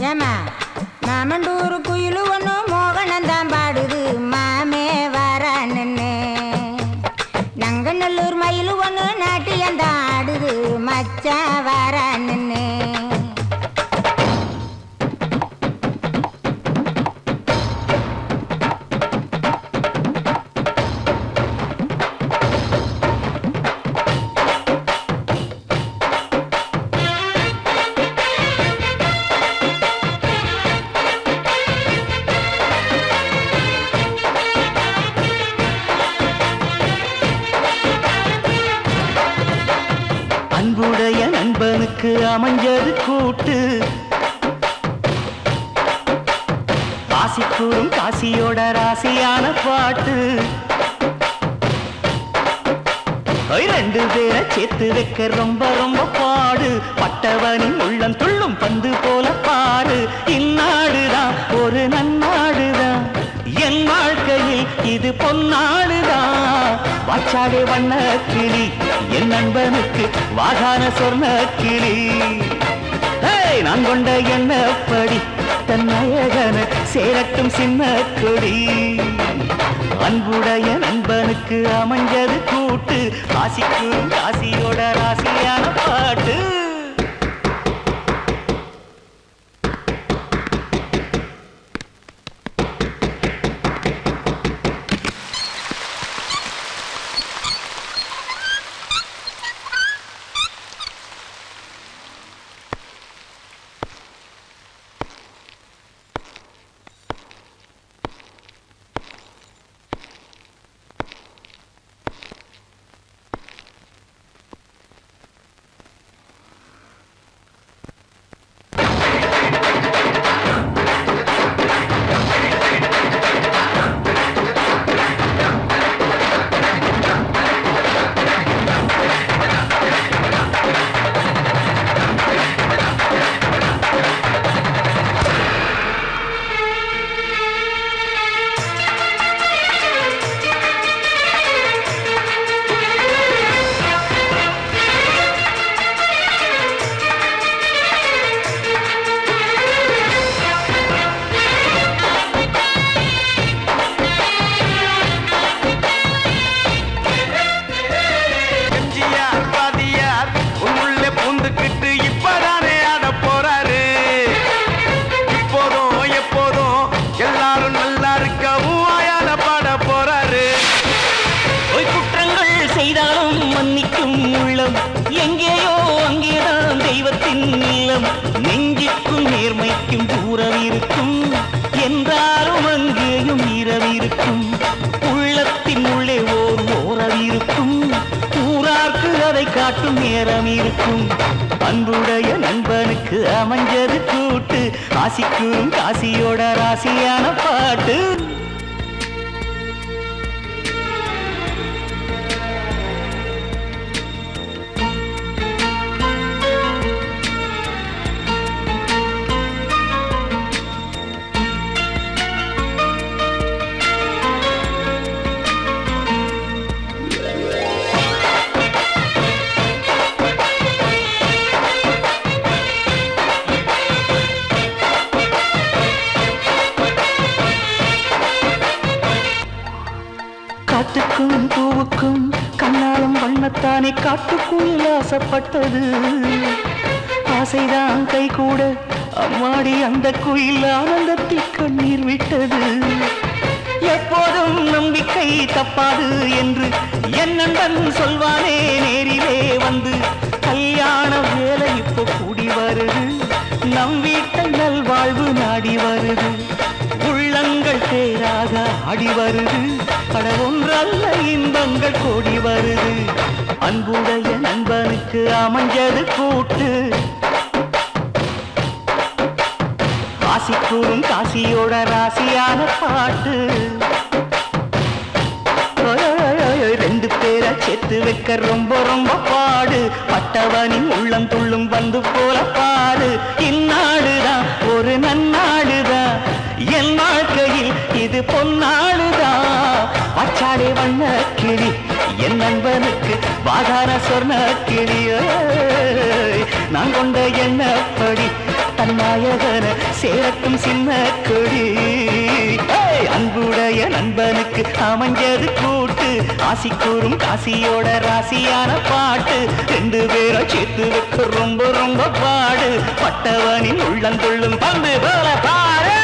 ஏமா மாமண்டூர் குயிலு ஒன்று மோகனந்தாம்பா. அன்புடைய நண்பனுக்கு அமைஞ்சது கூட்டு. காசிக்கூறும் காசியோட ராசியான பாட்டு. ரெண்டு பேரை சேர்த்து வைக்க ரொம்ப ரொம்ப பாடு. பட்டவனின் உள்ளம் துள்ளும் பந்து போல பாடு. இந்நாடுதான் ஒரு நன்னாடுதான். என் வாழ்க்கையில் இது பொன்னாடுதான். வாச்சாடே வண்ண கிளி என் நண்பனுக்கு வாகான சொன்ன கிளி நான் கொண்ட என்னப்படி? தன் நாயகன சேரட்டும் சின்ன கொடி அன்புடைய நண்பனுக்கு அமைஞ்சது கூட்டு. காசிக்கு ராசியோட ராசியான பாட்டு. தெய்வத்தின் இல்லம் நேர்மைக்கும் தூரவிருக்கும். இருக்கும் என்றாலும் அங்கேயும் இரவிருக்கும். உள்ளத்தின் உள்ளே ஓர் ஓரவிருக்கும். இருக்கும் ஊரார்க்கு அதை காட்டும் நேரம் இருக்கும் அன்புடைய நண்பனுக்கு அமைஞ்சது கூட்டு. ஆசிக்கும் காசியோட ராசியான பாட்டு. காட்டுக்கும் பூவுக்கும் கண்ணாலும் வண்ணத்தானே காட்டுக்குயில் ஆசைப்பட்டது. ஆசைதான் கை கூட அம்மாடி அந்த குயில் ஆனந்தத்தில் கண்ணீர் விட்டது. எப்போதும் நம்பிக்கை தப்பாது என்று என் நண்பன் சொல்வானே நேரிலே வந்து கல்யாண வேலை இப்போ கூடி வருது. நம் வீட்டை நல்வாழ்வு நாடி வருது. உள்ளங்கள் தேராக ஆடி வருது. பட ஒன்றல்ல இன்பங்கள் கூடி வருது. அன்புடைய நண்பனுக்கு அமைஞ்சது கூட்டு. காசி கூறும் காசியோட ராசியான பாட்டு. ரெண்டு பேரை சேர்த்து வைக்க ரொம்ப ரொம்ப பாடு. பட்டவனின் உள்ளம் துள்ளும் வந்து போல பாடு. வாழ்க்கையில் இது பொன்னாளுதான் பச்சாடே வண்ண கிளி என் நண்பனுக்கு வாதார சொன்ன கிளியோ நான் கொண்ட எண்ணப்படி தன்னாயகன சேரக்கும் சின்ன கொடி? அன்புடைய நண்பனுக்கு அமைஞ்சது கூட்டு ஆசி கூறும் காசியோட ராசியான பாட்டு. ரெண்டு பேரும் சேர்த்து வைக்க ரொம்ப ரொம்ப பாடு. பட்டவனின் உள்ளந்துள்ளும் பந்து போல பாடு.